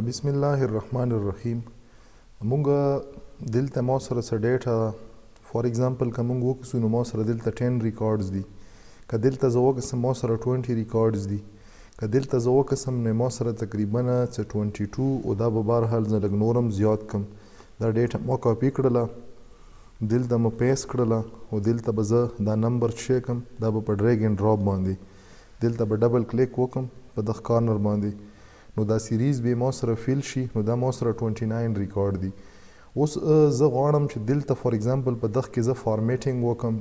بسم الله الرحمن الرحیم موږ دلته مو سره څه ډیټا ده فار ایگزامپل که موږ وکړو نو مو سره دلته 10 ریکارډز دي که دلته زه وکړم مو سره 20 ریکارډز دي که دلته زه وکړم نو مو سره تقریبا څه 22 او دا به بهر حال زه لږ نورم زیات کم دا ډیټا مو کاپی کړله دلته مو پیس کړله او دلته به زه دا نمبر چیک کم دا به په ډریګ اینډ ډراپ باندې دلته به ډبل کلیک وکم په دغ کارنر باندی نو دا سیریز بی ماسره فیل شی نو دا ماسره ټوینټی ناین ریکارډ دی اوس زه غواړم چی دلته فار اګزامپل په دغ کی زه فارمیټینګ وکم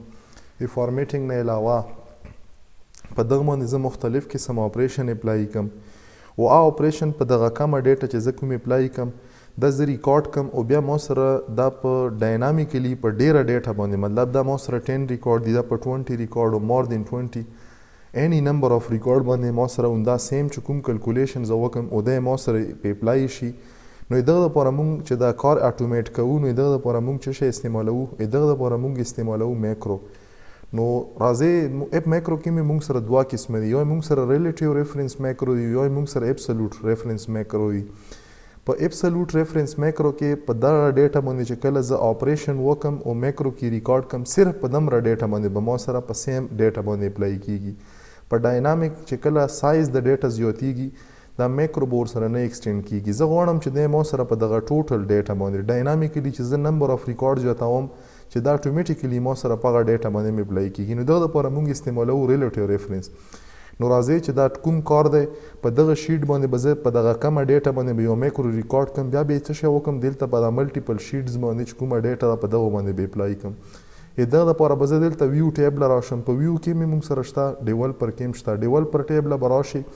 ای فارمیټینګ نه علاوه په دغ باندی زه مختلف قسم اپریشن اپلای کم او آ اپریشن په دغه کمه ډیټه چی زه کوم اپلای کم دا زه ریکارډ کم او بیا موسره دا په ډاینامیکلی په ډیره ډیټا باندی مطلب دا موسره ټین ریکارډ دی دا په ټوئنټی ریکارډ او مور دین ټوئنټی اینی نمبر اف ریکارډ باندی موسره اوندا سیم چه کوم کلکولیشن زه وکم او دی موسره په اپلای شی نو ادغه لپاره مونږ چه دا کار اټومیټ کوو نو ادغه لپاره مونږ چه شی استعمالوو ادغه لپاره مونږ استعمالوو میکرو نو راځی اپ میکرو کی می مونږ سره دوا قسمه دی یو مونږ سره ریلیټیو ریفرنس میکرو دی یو مونږ سره ابسلوټ ریفرنس میکرو دی په ابسلوټ ریفرنس میکرو کې په دغه ډیټا باندې چې کله زه آپریشن وکړم او میکرو کې ریکارډ کړم صرف په دومره ډیټا باندې به ما سره په سیم ډیټا باندې اپلای کیږي په ډاینامیک چې کله سایز د ډیټا زیاتیږي دا میکرو به ورسره نه ایکسټینډ کیږي زه غواړم چې دی ما سره په دغه ټوټل ډیټا باندې ډاینامیکلی چې زه نمبر اف ریکارډ زیاتوم چې دا ټومیټې کلیمو سره پغه ډیټه باندې مپلای کیږي نو دغه لپاره مونږ استعمالو ریلیټیو ریفرنس نو راځي چې دا کوم کار دی په دغه شیټ باندې به زه په دغه کمه ډیټه باندې به یو میکرو ریکارډ کوم بیا به څه شی وکم دلته په دا ملټیپل شیټز باندې چې کومه ډیټه ده په دغه باندې به اپلای کوم ای دغه لپاره به زه دلته ویو ټیب لراشم په ویو کې مې مونږ سره شته ډیولپر کې هم شته ډیولپر ټیب له براشي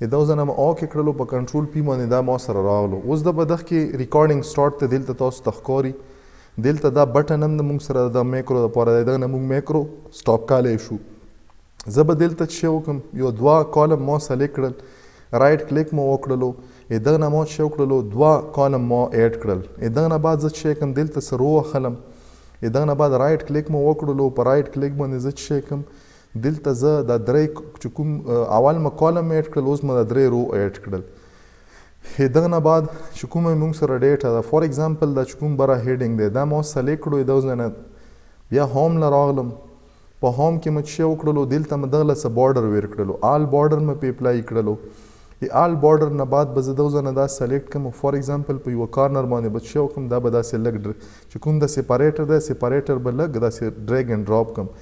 ای دا ځنه مو اوکه کړلو په کنټرول پی باندې دا ما سره راغلو اوس دا بدخ کې ریکارډینګ سټارټ ته دلته تاسو ته ښکاری دلته دا بټن هم د مونږ سره د میکرو لپاره دی دغه نه مونږ میکرو سټاپ کالی شو زه به دلته چې وکم یو دوا کالم ما سلیک کړل رائټ کلیک مو وکړلو ای دغه نه ما چې وکړلو دوا کالم ما اډ کړل ای دغه نه بعد زه چې کوم دلته سره وخلم ای دغه نه بعد رائټ کلیک مو وکړلو په رائټ کلیک باندې زه چې کوم دلته زه دا درې چې کوم اول مه کالم ایډ کړل اوس مه دا درې رو ایډ کړل هي دغه نه بعد چې کومه موږ سره ډیټا ده فار ایگزامپل دا چې کوم بره هیډینګ دی دا ما سلیکټ کړو دا ځنه بیا هوم له راغلم په هوم کې مچ شو کړلو دلته مدغله څه بارډر ویر کړلو آل بارډر مې په اپلای کړلو د آل بارډر نه بعد به زه دو ځانه داس سلیکټ کم فار اګزامپل په یو کارنر باندې به چیو کم دا به داسې لګ ډر چې کوم دا سیپاریټر ده سیپاریټر به لګ داسې ډریګ اند ډراپ کم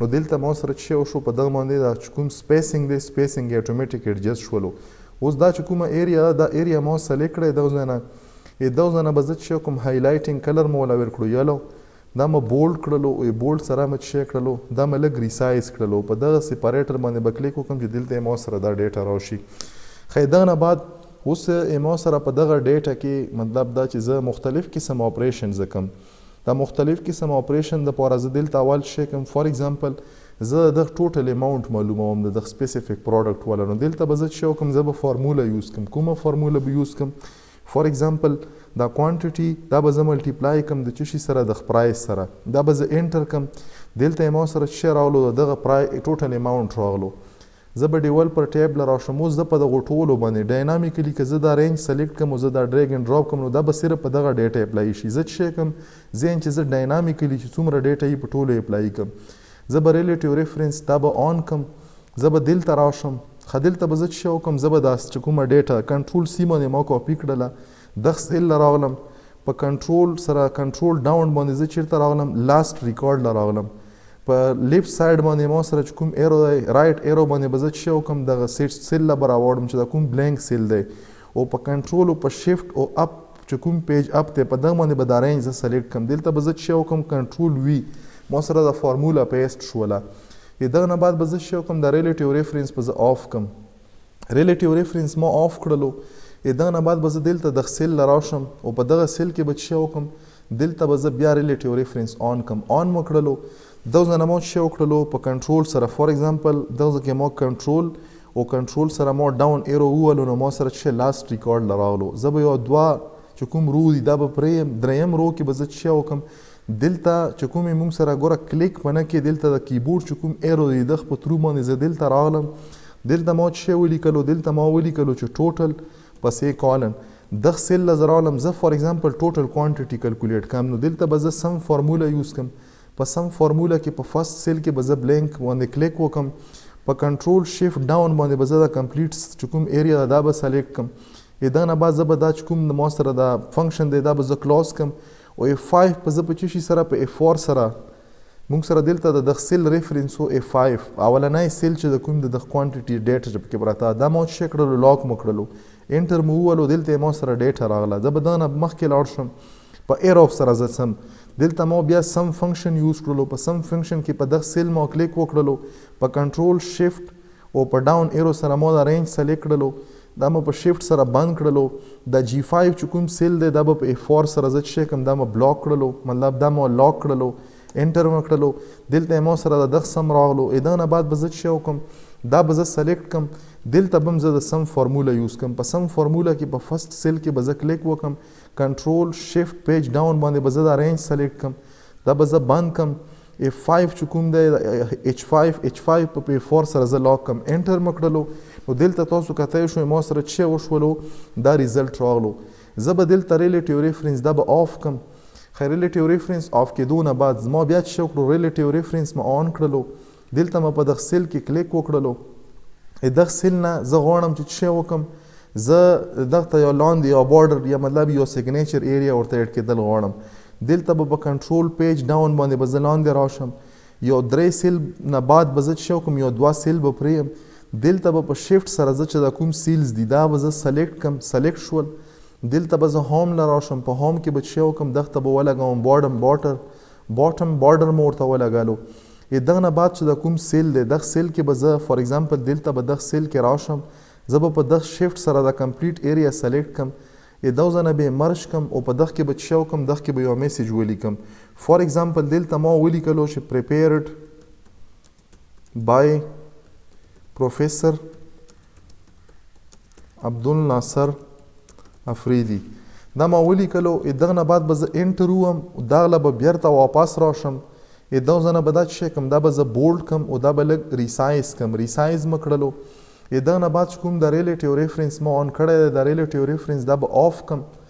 نو دلته ما سره چیو شو په دغه باندې دا چې کوم سپیسنګ دی سپیسنګ یې اتوماتیک ایډجسټ شولو اوس دا چې کومه ایریا ده دا ایریا ما سلیکټ کړی دو ځانه ای دو ځانه به زه چیو کم هایلایټینګ کلر مو ولاویر کړو یلو دا مه بولډ کړلو اوې بولډ سره مه چشی کړلو دا مه لګ ریسایز کړلو په دغه سیپاریټر باندې به کلیک وکړم چې دلته مو سره دا ډیټا راوشي خی دغه نه بعد اوس مو سره په دغه ډیټا کې مطلب دا چې زه مختلف قسم اپریشن زه کوم دا مختلف قسم اپریشن د پاره زه دلته اول چشی کوم فار ایگزامپل زه د دغه ټوټل اماونټ معلوموم د دغه سپیسیفیک پروډکټ والا نو دلته به زه چشی وکم زه به فارمولا یوز کوم کومه فارمولا به یوز کوم فور اګزامپل دا کوانټټي دا به زه ملټي پلای کړم د چه شي سره د خپرایس سره دا به زه انټر کړم دلته اماو سره چه شی راغلو د دغه پرای ټوټل اماونټ راغلو زه به ډیول پر ټیب له راشم اوس زه په دغو ټولو باندې ډاینامیکلی که زه دا رینج سلیکټ کړم او زه دا ډریګ اینډ ډراپ کړم نو دا به صرف په دغه ډیټه اپلای شي زه چه شی کړم زین چه زه ډاینامیکلی چه څومره ډیټه یی په ټولو اپلای کړم زه به ریلیټیو ریفرینس دا به آن کړم زه به دلته راشم ښه دلته به زه څه شی وکړم زه به دا چې کومه ډیټا کنټرول سي باندې ما کاپي کړله دخس ال له راغلم په کنټرول سره کنټرول ډاون باندې زه چیرته راغلم لاست ریکارډ له راغلم په لیفټ ساید باندې ما سره چې کوم ایرو دی رایټ ایرو باندې به زه څه شی وکړم دغه سیټ سیل له به راوړم چې دا کوم بلینک سیل دی او په کنټرول او په شیفټ او اپ چه کوم پیج اپ ته په دغه باندې به دا رینج زه سلیکټ کم دلته به زه چه وکم کنټرول وی مو سره دا فارمولا پیسټ شوله ای دغه نه بعد به زه چه وکم دا ریلیټیو ریفرنس به زه آف کم ریلیټیو ریفرنس مو آف کړلو ای دغه نه بعد به زه دلته دغه سیل لراشم او په دغه سیل کې به چه وکم دلته به زه بیا ریلیټیو ریفرنس آن کم آن مو کړلو دغه نه مو چه وکړلو په کنټرول سره فار ایگزامپل دغه کې مو کنټرول او کنټرول سره مو ډاون ایرو ووهلو نو مو سره چه شی لاست ریکارډ له راغلو زه به یو دوه چه کوم رو دی دا به پری یم دریم رو کی به زه چه شی وکم دلته چه کومی مونږ سره ګوره کلیک په نه کی دلته د کیبورډ چه کوم ایرو دی دخ په ترو باندی زه دلته راغلم دلته مو چه شی ولیکلو دلته مو ولیکلو چه ټوټل په سه کالن دخ سیل له زه راغلم زه فار ایکزامپل ټوټل کوانټیټی کلکولیټ کم نو دلته به زه سم فارمولا یوز کم په سم فارمولا کې په فرست سیل کې به زه بلینک باندې کلیک وکم په کنټرول شیفت ډاون باندې به زه دا کمپلیټ چې کوم ایریا دا به سلیکټ کم دا نه بعد زه به دا چې کوم د ما سره دا فنکشن دی دا به زه کلوز کم او اف 5 په زه په چی سره په اف 4 سره موږ سره دلته د دخسل ریفرنس او اف 5 اولنۍ سیل چې د کوم د دخ کوانټیټي ډیټا چې پکې پراته دا مو چک کړلو لاک مو کړلو انټر مو ولو دلته مو سره ډیټا راغله زه به دا نه مخکې لاړ شم په ایرو سره زه سم دلته مو بیا سم فنکشن یوز کړلو په سم فنکشن کې په دغ سیل مو کلیک وکړلو په کنټرول شیفټ او په ډاون ایرو سره مو دا رینج سلیکټ کړلو دا مو په شیفټ سره بند کړلو دا جی فایو چې کوم سیل دی دا به په اف فور سره زه چې کوم دا مو بلاک کړلو مطلب دا مو لاک کړلو انټر مو کړلو دلته مو سره دا دغ سم راغلو ادا نه بعد به زه چې وکم دا به زه سلیکټ کم دلته بم زه د سم فارمولا یوز کم په سم فارمولا کې په فرست سیل کې به زه کلیک وکم کنټرول شیفټ پیج ډاون باندې به زه دا رینج سلیکټ کم دا به زه بند کم اف 5 چې کوم دی اچ 5 اچ 5 په پی 4 سره زه لاک کم انټر مکړلو نو دلته تاسو کته شو ما سره چې وشولو دا ریزلټ راغلو زه به دلته ریلیټیو ریفرنس دا به آف کم خیر ریلیټیو ریفرنس آف کېدو نه بعد ما بیا چې وکړو ریلیټیو ریفرنس ما آن کړلو دلته مه په دغ سیل کی کلیک وکړلو ای دغ سیل نه زه غواړم چې چه وکم زه دغ ته یو لاندې یو بارډر یا مطلب یو سیګنیچر ایریا ورته ایډ کېدل غواړم دلته به په کنټرول پیج ډاون باندې به زه لاندې راشم یو درې سیل نه بعد به زه چې وکم یو دوه سیل به پریم دلته به په شیفټ سره زه چې دا کوم سیلز دي دا به زه سلیکټ کم سلیکټ شول دلته به زه هوم لراشم په هوم کې به چې وکم دغه ته به ولګوم بارډر بارډر باټم بارډر مو ورته ولګالو ای دغه نه بعد چې دا کوم سیل دی دغ سیل کې به زه فار اګزامپل دلته به دغ سیل کې راشم زه به په دغ شیفټ سره دا کمپلیټ ایریا سلیکټ کم ای دغه ځای نه به مرج کم او په دغ کې به چی وکم دغ کې به یو میسج ولیکم فار اګزامپل دلته ما ولیکلو چې پریپیرډ by Professor عبدالناصر افریدي دا ما ولیکلو دغه نه بعد به زه انټر ووم دغه له به بیرته واپس راشم دغه ځنه به دا چې کوم دا به زه بولډ کم او دا به لږ ریسایز کم ریسایز مه کړلو دغه نه بعد چې کوم د ریلیټیو ریفرنس مه آن کړی دی د ریلیټیو ریفرنس دا به آف کم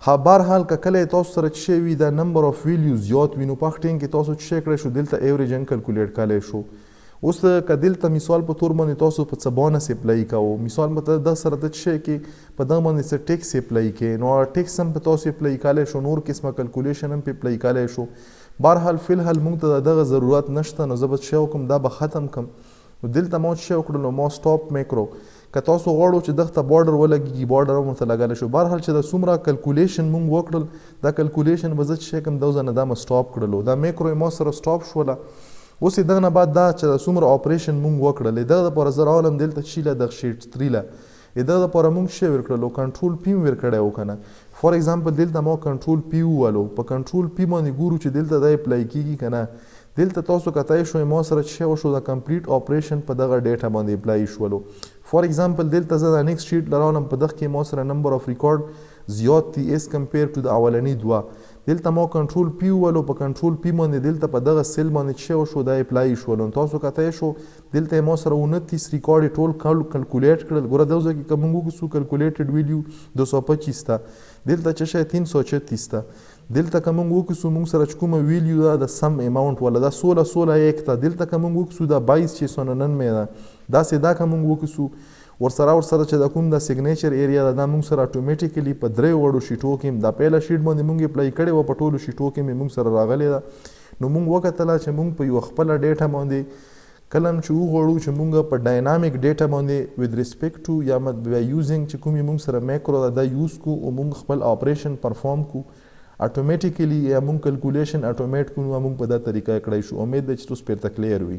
ها بحرحال که کله یې تاسو سره چه شی وی دا نمبر اف ویلیوز زیات وی نو په هغه ټیم کې تاسو چه شی کړای شو دلته ایوریج هم کلکولیټ کړای شو اوس که دلته مثال په تور باندې تاسو په څه بانس اپلای کاوه مثال په دغه سره ته چه شی کې په دغه باندې څه ټیکس اپلای کې نو هغه ټیکس هم په تاسو اپلای کړای شو نور قسمه کلکولیشن هم په اپلای کړای شو بحرحال فی الحال مونږ ته د دغه ضرورت نشته نو زه به چه شی وکړم دا به ختم کړم نو دلته مو څه وکړل نو مو سټاپ مې کړو که تاسو غواړو چې دغه ته بارډر ولګیږي بارډر هم ورته لګلی شو بهرحال چې دا څومره کلکولیشن مونږ وکړل دا کلکولیشن به زه چې کوم دا ځنه دا مو سټاپ کړلو دا میکرو مو سره سټاپ شوله اوس یې دغه نه بعد دا چې دا څومره اپریشن مونږ وکړل دغه لپاره زه راغلم دلته چیله دغه شیټ تریله د دغه لپاره مونږ شی ویر کړلو کنټرول پی مو ویر کړی وو کنه فار اګزامپل دلته ما کنټرول پی ووالو په کنټرول پی باندی ګورو چی دلته دا اپلای کیږی کنه دلته تاسو کتای شوی ما سره چی وشو دا کمپلیټ آپریشن په دغه ډیټا باندی اپلای شولو فار اګزامپل دلته زه دا نیکسټ شیټ لرالم په دغ کی ما سره نمبر اف ریکارډ زیات دی ایز کمپیر ټو د اولنی دوه دلته ما کنټرول پی ووالو په کنټرول پی باندی دلته په دغه سیل باندی چی وشو دا اپلای شولو تاسو کتای شو دلته یې مو سره اونه تیس ریکارډ یې ټول کلکولیټ کړل ګوره دو ځای کې که مونږ وګسو کلکولیټډ ویلیو دو سو پچیس ده دلته چه شی تین سو چتیس ده دلته که مونږ وکسو مونږ سره چه کومه ویلیو ده د سم اماونټ والا دا سوله سوله ایک ده دلته که مونږ وکسو دا بایس چه سو نننمه ده داسې دا که مونږ وکسو ورسره ورسره چه دا کوم دا سیګنیچر ایریا ده دا مونږ سره اټومیټیکلی په دریو وړو شیټو کې دا پیله شیټ باندې مونږ اپلای کړی وه په ټولو شیټو کې مې مونږ سره راغلی ده نو مونږ وکتله چه مونږ په یوه خپله ډیټه باندې کله هم چې وغواړو چې مونږ په ډاینامیک ډیټا باندې ویذ ریسپیکټ ټو یا بیا یوزینګ چې کوم یې مونږ سره میکرو ده دا یوز کو او مونږ خپل آپریشن پرفارم کو اټومیټیکلی یا مونږ کلکولیشن اټومیټ کو نو مونږ په دا طریقه کړای شو امید ده چې تاسو پیرته کلیر وي.